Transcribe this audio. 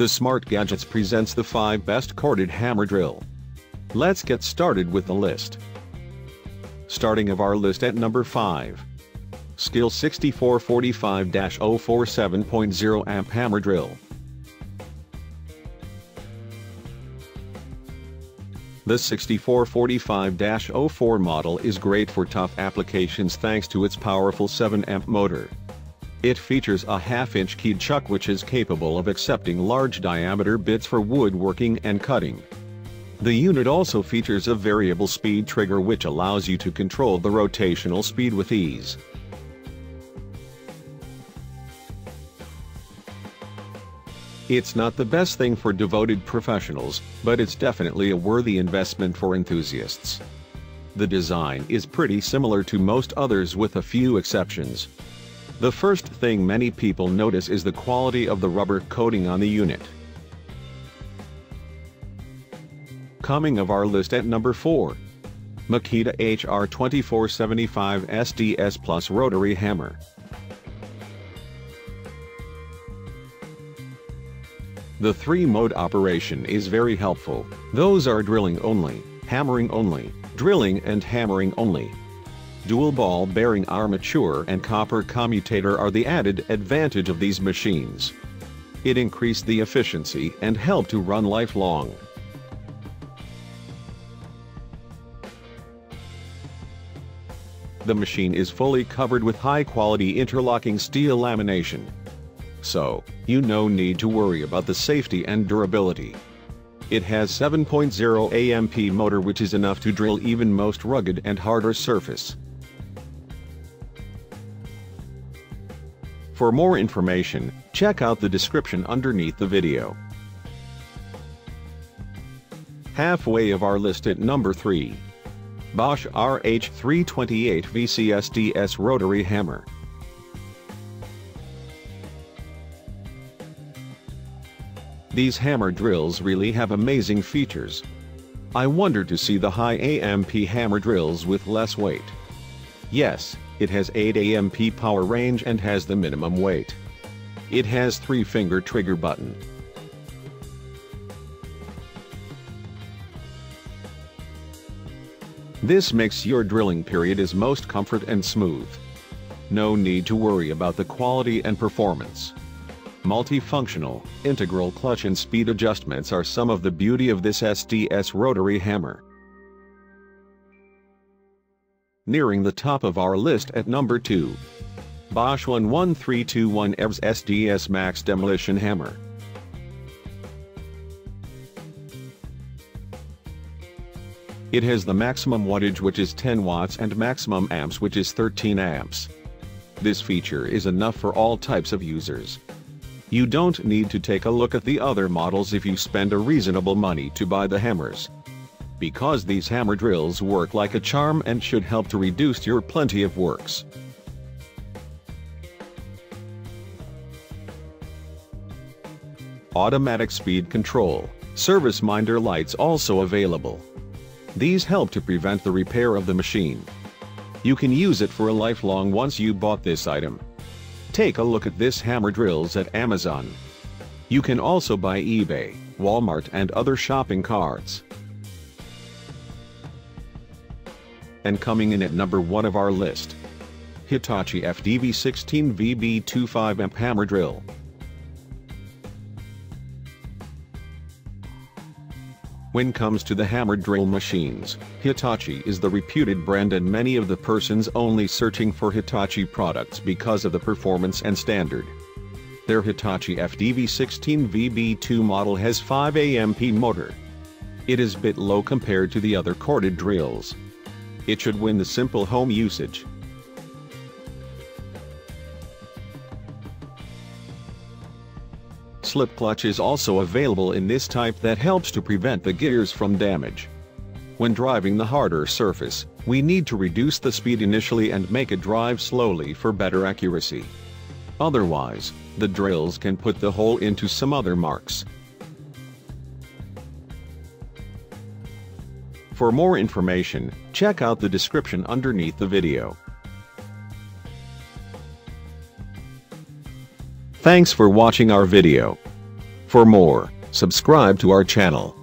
The Smart Gadgets presents the 5 best corded hammer drill. Let's get started with the list. Starting of our list at number 5. SKIL 6445-047.0 amp hammer drill. The 6445-04 model is great for tough applications thanks to its powerful 7 amp motor. It features a half-inch keyed chuck which is capable of accepting large diameter bits for woodworking and cutting. The unit also features a variable speed trigger which allows you to control the rotational speed with ease. It's not the best thing for devoted professionals, but it's definitely a worthy investment for enthusiasts. The design is pretty similar to most others with a few exceptions. The first thing many people notice is the quality of the rubber coating on the unit. Coming of our list at number 4. Makita HR2475 SDS Plus Rotary Hammer. The three-mode operation is very helpful. Those are drilling only, hammering only, drilling and hammering only. Dual ball bearing armature and copper commutator are the added advantage of these machines. It increased the efficiency and helped to run lifelong. The machine is fully covered with high-quality interlocking steel lamination so you no need to worry about the safety and durability. It has 7.0 AMP motor which is enough to drill even most rugged and harder surface. For more information, check out the description underneath the video. Halfway of our list at number 3. Bosch RH328 VCSDS Rotary Hammer. These hammer drills really have amazing features. I wonder to see the high AMP hammer drills with less weight. Yes, it has 8 AMP power range and has the minimum weight. It has 3 finger trigger button. This makes your drilling period is most comfort and smooth. No need to worry about the quality and performance. Multifunctional, integral clutch and speed adjustments are some of the beauty of this SDS rotary hammer. Nearing the top of our list at number 2. Bosch 11321 EVS SDS Max Demolition Hammer. It has the maximum wattage which is 10 watts and maximum amps which is 13 amps. This feature is enough for all types of users. You don't need to take a look at the other models if you spend a reasonable money to buy the hammers. Because these hammer drills work like a charm and should help to reduce your plenty of works. Automatic speed control, service minder lights also available. These help to prevent the repair of the machine. You can use it for a lifelong once you bought this item. Take a look at this hammer drills at Amazon. You can also buy eBay, Walmart and other shopping carts. And coming in at number 1 of our list. Hitachi FDV16 VB25 amp hammer drill. When comes to the hammer drill machines, Hitachi is the reputed brand and many of the persons only searching for Hitachi products because of the performance and standard. Their Hitachi FDV16 VB2 model has 5 AMP motor. It is bit low compared to the other corded drills. It should win the simple home usage. slip clutch is also available in this type that helps to prevent the gears from damage. When driving the harder surface, we need to reduce the speed initially and make it drive slowly for better accuracy. Otherwise, the drills can put the hole into some other marks. For more information, check out the description underneath the video. Thanks for watching our video. For more, subscribe to our channel.